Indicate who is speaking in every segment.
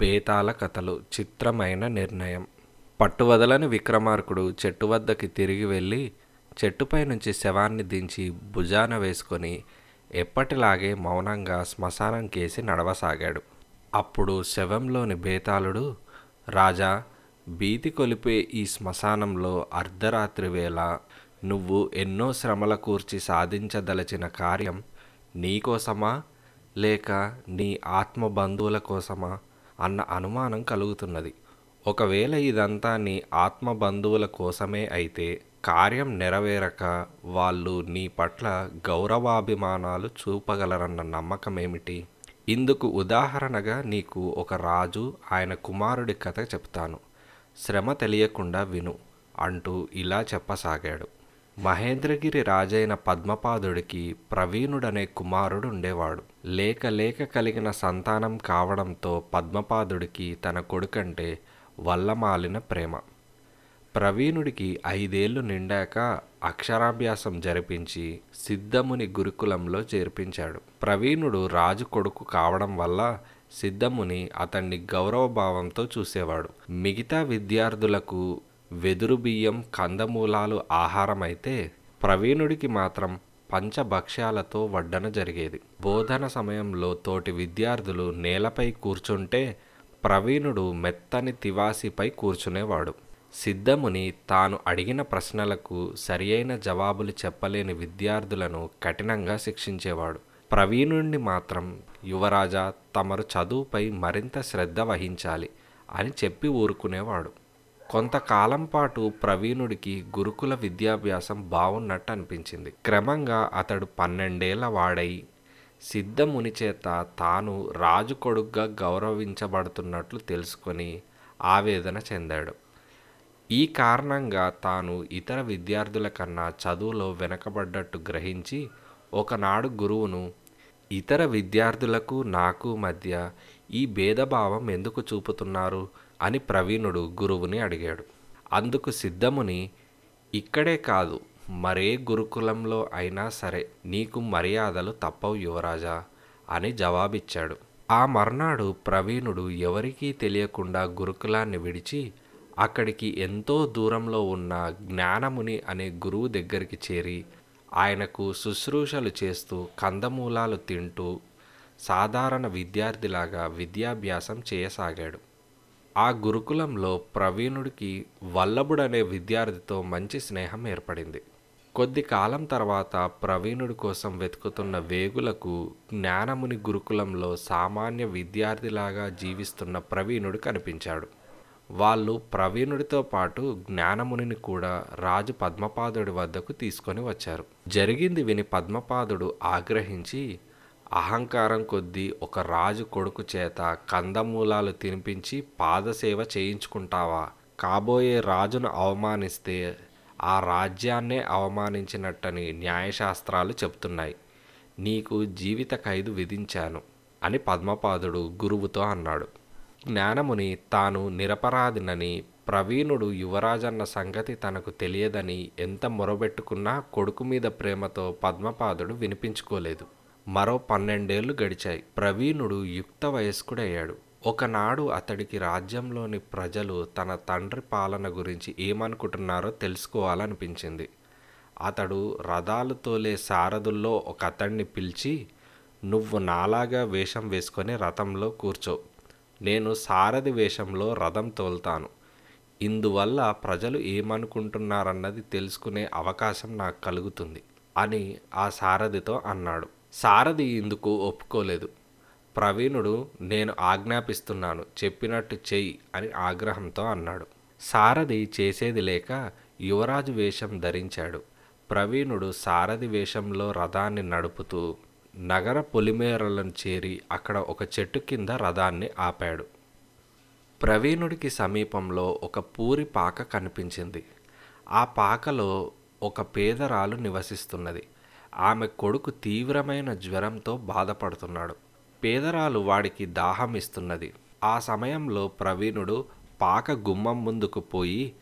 Speaker 1: బేతాల కథలు చిత్రమైన నిర్ణయం. పట్టువదలని విక్రమార్కుడు చెట్టు వద్దకి తిరిగి వెళ్ళి చెట్టుపై నుంచి శవాన్ని దించి భుజాన వేసుకొని ఎప్పటిలాగే మౌనంగా శ్మశానం కేసి నడవసాగాడు. అప్పుడు శవంలోని బేతాళుడు రాజా భీతి కొలిపే ఈ శ్మశానంలో అర్ధరాత్రి వేళ నువ్వు ఎన్నో శ్రమల కూర్చి సాధించదలచిన కార్యం నీకోసమా లేక నీ ఆత్మ బంధువుల కోసమా? అన్న అనుమానం కలుగుతున్నది. ఒకవేళ ఇదంతా నీ ఆత్మ బంధువుల కోసమే అయితే కార్యం నెరవేరక వాళ్ళు నీ పట్ల గౌరవాభిమానాలు చూపగలరన్న నమ్మకం ఏమిటి ఇందుకు ఉదాహరణగా నీకు ఒక రాజు ఆయన కుమారుడి కథ చెప్తాను. శ్రమ తెలియకుండా విను అంటూ ఇలా చెప్పసాగాడు. మహేంద్రగిరి రాజైన పద్మపాదుడికి ప్రవీణుడనే కుమారుడు ఉండేవాడు లేక లేక కలిగిన సంతానం కావడంతో పద్మపాదుడికి తన కొడుకంటే వల్లమాలిన ప్రేమ. ప్రవీణుడికి ఐదేళ్ళు నిండాక అక్షరాభ్యాసం జరిపించి సిద్ధముని గురుకులంలో చేర్పించాడు. ప్రవీణుడు రాజు కొడుకు కావడం వల్ల సిద్ధముని అతన్ని గౌరవభావంతో చూసేవాడు. మిగతా విద్యార్థులకు వెదురు బియ్యం కందమూలాలు ఆహారమైతే ప్రవీణుడికి మాత్రం పంచభక్ష్యాలతో వడ్డన జరిగేది. బోధన సమయంలో తోటి విద్యార్థులు నేలపై కూర్చుంటే ప్రవీణుడు మెత్తని తివాసిపై కూర్చునేవాడు. సిద్ధముని తాను అడిగిన ప్రశ్నలకు సరియైన జవాబులు చెప్పలేని విద్యార్థులను కఠినంగా శిక్షించేవాడు. ప్రవీణుణ్ణి మాత్రం యువరాజా తమరు చదువుపై మరింత శ్రద్ధ వహించాలి అని చెప్పి ఊరుకునేవాడు. కొంతకాలం పాటు ప్రవీణుడికి గురుకుల విద్యాభ్యాసం బాగున్నట్టు అనిపించింది. క్రమంగా అతడు పన్నెండేళ్ళ వాడై సిద్ధముని చేత తాను రాజు కొడుగ్గా గౌరవించబడుతున్నట్లు తెలుసుకొని ఆవేదన చెందాడు. ఈ కారణంగా తాను ఇతర విద్యార్థుల కన్నా చదువులో వెనకబడ్డట్టు గ్రహించి ఒకనాడు గురువును ఇతర విద్యార్థులకు నాకు మధ్య ఈ భేదభావం ఎందుకు చూపుతున్నారు? అని ప్రవీణుడు గురువుని అడిగాడు. అందుకు సిద్ధముని ఇక్కడే కాదు మరే గురుకులంలో అయినా సరే నీకు మర్యాదలు తప్పవు యువరాజా అని జవాబిచ్చాడు. ఆ మర్నాడు ప్రవీణుడు ఎవరికీ తెలియకుండా గురుకులాన్ని విడిచి అక్కడికి ఎంతో దూరంలో ఉన్న జ్ఞానముని అనే గురువు దగ్గరికి చేరి ఆయనకు శుశ్రూషలు చేస్తూ కందమూలాలు తింటూ సాధారణ విద్యార్థిలాగా విద్యాభ్యాసం చేయసాగాడు. ఆ గురుకులంలో ప్రవీణుడికి వల్లభుడు అనే విద్యార్థితో మంచి స్నేహం ఏర్పడింది. కొద్ది కాలం తర్వాత ప్రవీణుడి కోసం వెతుకుతున్న వేగులకు జ్ఞానముని గురుకులంలో సామాన్య విద్యార్థిలాగా జీవిస్తున్న ప్రవీణుడు కనిపించాడు. వాళ్ళు ప్రవీణుడితో పాటు జ్ఞానమునిని కూడా రాజు పద్మపాదుడి వద్దకు తీసుకొని వచ్చారు. జరిగింది విని పద్మపాదుడు ఆగ్రహించి అహంకారం కొద్దీ ఒక రాజు కొడుకు చేత కందమూలాలు తినిపించి పాదసేవ చేయించుకుంటావా? కాబోయే రాజును అవమానిస్తే ఆ రాజ్యాన్నే అవమానించినట్టని న్యాయశాస్త్రాలు చెప్తున్నాయి నీకు జీవిత ఖైదు విధించాను అని పద్మపాదుడు గురువుతో అన్నాడు. జ్ఞానముని తాను నిరపరాధినని ప్రవీణుడు యువరాజన్న సంగతి తనకు తెలియదని ఎంత మొరబెట్టుకున్నా కొడుకు మీద ప్రేమతో పద్మపాదుడు వినిపించుకోలేదు. మరో పన్నెండేళ్ళు గడిచాయి. ప్రవీణుడు యుక్త వయస్కుడయ్యాడు. ఒకనాడు అతడికి రాజ్యంలోని ప్రజలు తన తండ్రి పాలన గురించి ఏమనుకుంటున్నారో తెలుసుకోవాలనిపించింది. అతడు రథాలు తోలే సారథుల్లో ఒక అతడిని పిలిచి నువ్వు నాలాగా వేషం వేసుకొని రథంలో కూర్చో. నేను సారథి వేషంలో రథం తోలుతాను. ఇందువల్ల ప్రజలు ఏమనుకుంటున్నారన్నది తెలుసుకునే అవకాశం నాకు కలుగుతుంది అని ఆ సారథితో అన్నాడు. సారథి ఇందుకు ఒప్పుకోలేదు. ప్రవీణుడు నేను ఆజ్ఞాపిస్తున్నాను చెప్పినట్టు చెయ్యి అని ఆగ్రహంతో అన్నాడు. సారథి చేసేది లేక యువరాజు వేషం ధరించాడు. ప్రవీణుడు సారథి వేషంలో రథాన్ని నడుపుతూ నగర పొలిమేరలను చేరి అక్కడ ఒక చెట్టు కింద రథాన్ని ఆపాడు. ప్రవీణుడికి సమీపంలో ఒక పూరి పాక కనిపించింది. ఆ పాకలో ఒక పేదరాలు నివసిస్తున్నది. ఆమె కొడుకు తీవ్రమైన జ్వరంతో బాధపడుతున్నాడు. పేదరాలు వాడికి దాహం ఇస్తున్నది. ఆ సమయంలో ప్రవీణుడు పాక గుమ్మం ముందుకు పోయి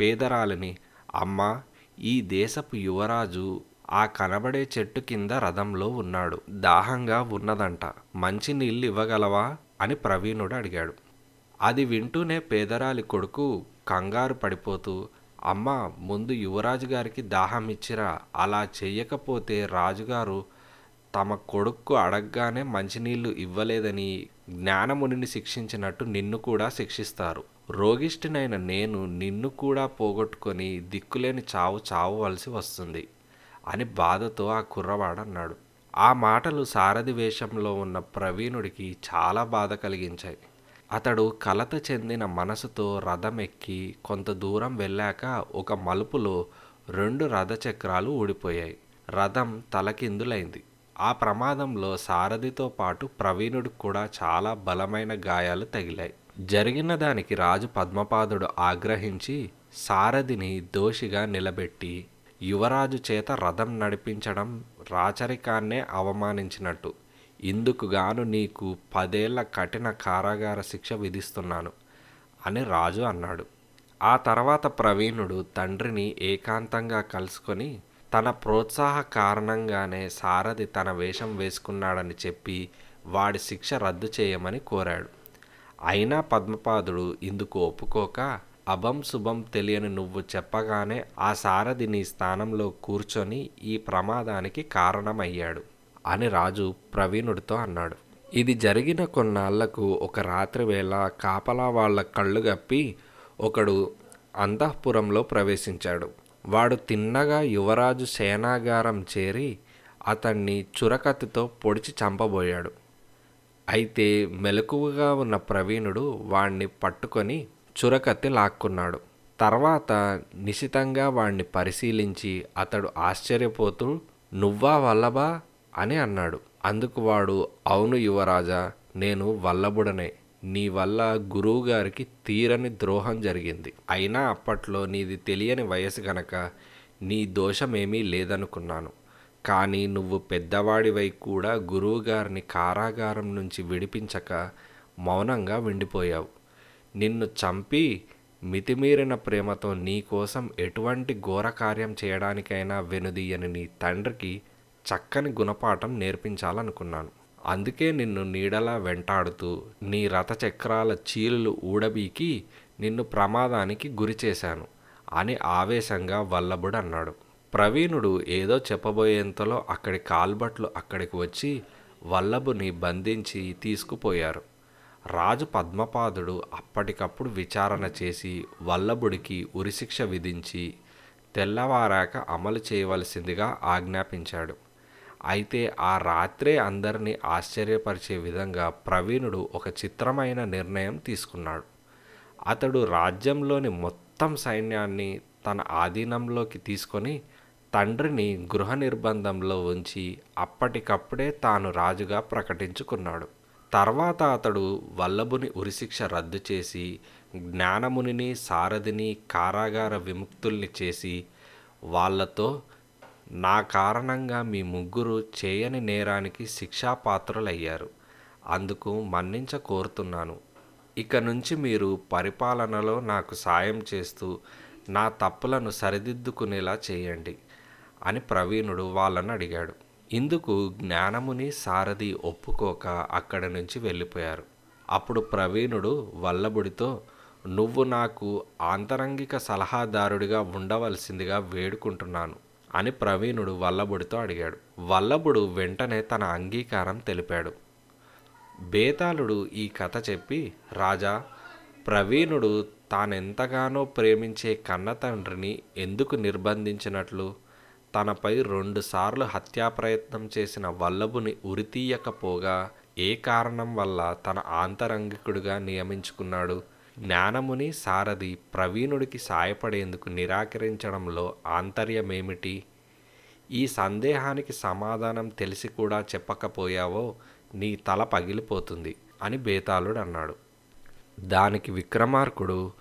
Speaker 1: పేదరాలిని అమ్మా ఈ దేశపు యువరాజు ఆ కనబడే చెట్టు కింద రథంలో ఉన్నాడు. దాహంగా ఉన్నదంట. మంచి నీళ్ళు ఇవ్వగలవా? అని ప్రవీణుడు అడిగాడు. అది వింటూనే పేదరాలి కొడుకు కంగారు పడిపోతూ అమ్మ ముందు యువరాజు గారికి దాహం ఇచ్చిరా. అలా చెయ్యకపోతే రాజుగారు తమ కొడుక్కు అడగగానే మంచినీళ్ళు ఇవ్వలేదని జ్ఞానమునిని శిక్షించినట్టు నిన్ను కూడా శిక్షిస్తారు. రోగిష్టినైన నేను నిన్ను కూడా పోగొట్టుకొని దిక్కులేని చావు చావవలసి వస్తుంది అని బాధతో ఆ కుర్రవాడు అన్నాడు. ఆ మాటలు సారథి వేషంలో ఉన్న ప్రవీణుడికి చాలా బాధ కలిగించాయి. అతడు కలత చెందిన మనసుతో రథం ఎక్కి కొంత దూరం వెళ్ళాక ఒక మలుపులో రెండు రథచక్రాలు ఊడిపోయాయి. రథం తలకిందులైంది. ఆ ప్రమాదంలో సారథితో పాటు ప్రవీణుడు కూడా చాలా బలమైన గాయాలు తగిలాయి. జరిగిన దానికి రాజు పద్మపాదుడు ఆగ్రహించి సారథిని దోషిగా నిలబెట్టి యువరాజు చేత రథం నడిపించడం రాచరికాన్నే అవమానించినట్టు. ఇందుకు గాను నీకు పదేళ్ళ కఠిన కారాగార శిక్ష విధిస్తున్నాను అని రాజు అన్నాడు. ఆ తర్వాత ప్రవీణుడు తండ్రిని ఏకాంతంగా కలుసుకొని తన ప్రోత్సాహ కారణంగానే సారథి తన వేషం వేసుకున్నాడని చెప్పి వాడి శిక్ష రద్దు చేయమని కోరాడు. అయినా పద్మపాదుడు ఇందుకు ఒప్పుకోక అభం శుభం తెలియని నువ్వు చెప్పగానే ఆ సారథి నీ స్థానంలో కూర్చొని ఈ ప్రమాదానికి కారణమయ్యాడు. అని రాజు ప్రవీణుడితో అన్నాడు. ఇది జరిగిన కొన్నాళ్ళకు ఒక రాత్రి వేళ కాపలా వాళ్ళ కళ్ళు గప్పి ఒకడు అంతఃపురంలో ప్రవేశించాడు. వాడు తిన్నగా యువరాజు సేనాగారం చేరి అతన్ని చురకత్తితో పొడిచి చంపబోయాడు. అయితే మెలకువగా ఉన్న ప్రవీణుడు వాణ్ణి పట్టుకొని చురకత్తి లాక్కున్నాడు. తర్వాత నిశితంగా వాణ్ణి పరిశీలించి అతడు ఆశ్చర్యపోతూ నువ్వా వల్లభా? అని అన్నాడు. అందుకు వాడు అవును యువరాజా నేను వల్లభుడనే. నీ వల్ల గురువుగారికి తీరని ద్రోహం జరిగింది. అయినా అప్పట్లో నీది తెలియని వయసు గనక నీ దోషమేమీ లేదనుకున్నాను. కానీ నువ్వు పెద్దవాడివై కూడా గురువుగారిని కారాగారం నుంచి విడిపించక మౌనంగా ఉండిపోయావు నిన్ను చంపి మితిమీరిన ప్రేమతో నీకోసం ఎటువంటి ఘోర కార్యం చేయడానికైనా వెనుదీయని నీ తండ్రికి చక్కని గుణపాఠం నేర్పించాలనుకున్నాను. అందుకే నిన్ను నీడలా వెంటాడుతూ నీ రథచక్రాల చీలులు ఊడబీకి నిన్ను ప్రమాదానికి గురి చేశాను అని ఆవేశంగా వల్లభుడు అన్నాడు. ప్రవీణుడు ఏదో చెప్పబోయేంతలో అక్కడి కాల్బట్లు అక్కడికి వచ్చి వల్లభుని బంధించి తీసుకుపోయారు. రాజు పద్మపాదుడు అప్పటికప్పుడు విచారణ చేసి వల్లభుడికి ఉరిశిక్ష విధించి తెల్లవారాక అమలు చేయవలసిందిగా ఆజ్ఞాపించాడు. అయితే ఆ రాత్రే అందరినీ ఆశ్చర్యపరిచే విధంగా ప్రవీణుడు ఒక చిత్రమైన నిర్ణయం తీసుకున్నాడు. అతడు రాజ్యంలోని మొత్తం సైన్యాన్ని తన ఆధీనంలోకి తీసుకొని తండ్రిని గృహ నిర్బంధంలో ఉంచి అప్పటికప్పుడే తాను రాజుగా ప్రకటించుకున్నాడు. తర్వాత అతడు వల్లభుని ఉరిశిక్ష రద్దు చేసి జ్ఞానమునిని సారథిని కారాగార విముక్తుల్ని చేసి వాళ్ళతో నా కారణంగా మీ ముగ్గురు చేయని నేరానికి శిక్షాపాత్రులయ్యారు. అందుకు మన్నించ కోరుతున్నాను ఇక నుంచి మీరు పరిపాలనలో నాకు సాయం చేస్తూ నా తప్పులను సరిదిద్దుకునేలా చేయండి అని ప్రవీణుడు వాళ్ళని అడిగాడు. ఇందుకు జ్ఞానముని సారథి ఒప్పుకోక అక్కడి నుంచి వెళ్ళిపోయారు. అప్పుడు ప్రవీణుడు వల్లభుడితో నువ్వు నాకు ఆంతరంగిక సలహాదారుడిగా ఉండవలసిందిగా వేడుకుంటున్నాను. అని ప్రవీణుడు వల్లభుడితో అడిగాడు. వల్లభుడు వెంటనే తన అంగీకారం తెలిపాడు. బేతాళుడు ఈ కథ చెప్పి రాజా ప్రవీణుడు తానెంతగానో ప్రేమించే కన్న తండ్రిని ఎందుకు నిర్బంధించినట్లు? తనపై రెండుసార్లు హత్యా ప్రయత్నం చేసిన వల్లభుని ఉరితీయకపోగా ఏ కారణం వల్ల తన ఆంతరంగికుడిగా నియమించుకున్నాడు? జ్ఞానముని సారథి ప్రవీణుడికి సాయపడేందుకు నిరాకరించడంలో ఆంతర్యమేమిటి? ఈ సందేహానికి సమాధానం తెలిసి కూడా చెప్పకపోయావో నీ తల పగిలిపోతుంది అని బేతాళుడు అన్నాడు. దానికి విక్రమార్కుడు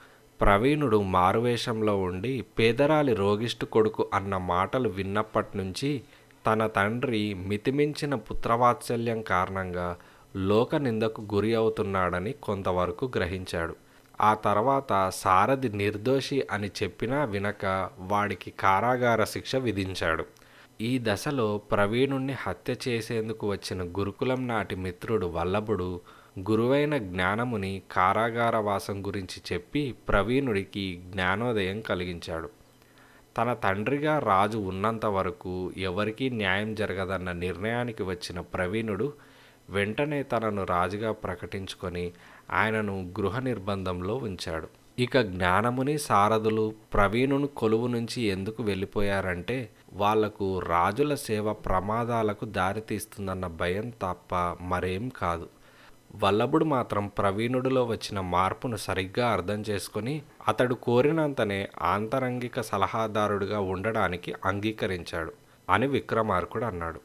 Speaker 1: ప్రవీణుడు మారువేషంలో ఉండి పేదరాలి రోగిష్టు కొడుకు అన్న మాటలు విన్నప్పటి నుంచి తన తండ్రి మితిమించిన పుత్రవాత్సల్యం కారణంగా లోక నిందకు గురి అవుతున్నాడని కొంతవరకు గ్రహించాడు. ఆ తర్వాత సారథి నిర్దోషి అని చెప్పినా వినక వాడికి కారాగార శిక్ష విధించాడు. ఈ దశలో ప్రవీణుణ్ణి హత్య చేసేందుకు వచ్చిన గురుకులం నాటి మిత్రుడు వల్లభుడు గురువైన జ్ఞానముని కారాగార వాసం గురించి చెప్పి ప్రవీణుడికి జ్ఞానోదయం కలిగించాడు. తన తండ్రిగా రాజు ఉన్నంత వరకు ఎవరికీ న్యాయం జరగదన్న నిర్ణయానికి వచ్చిన ప్రవీణుడు వెంటనే తనను రాజుగా ప్రకటించుకొని ఆయనను గృహ నిర్బంధంలో ఉంచాడు. ఇక జ్ఞానముని సారథులు ప్రవీణుని కొలువు నుంచి ఎందుకు వెళ్ళిపోయారంటే వాళ్ళకు రాజుల సేవ ప్రమాదాలకు దారితీస్తుందన్న భయం తప్ప మరేం కాదు. వల్లభుడు మాత్రం ప్రవీణుడిలో వచ్చిన మార్పును సరిగ్గా అర్థం చేసుకొని అతడు కోరినంతనే ఆంతరంగిక సలహాదారుడిగా ఉండడానికి అంగీకరించాడు అని విక్రమార్కుడు అన్నాడు.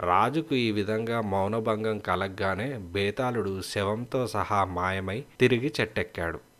Speaker 1: రాజుకు ఈ విధంగా మౌనభంగం కలగ్గానే బేతాళుడు శవంతో సహా మాయమై తిరిగి చెట్టెక్కాడు.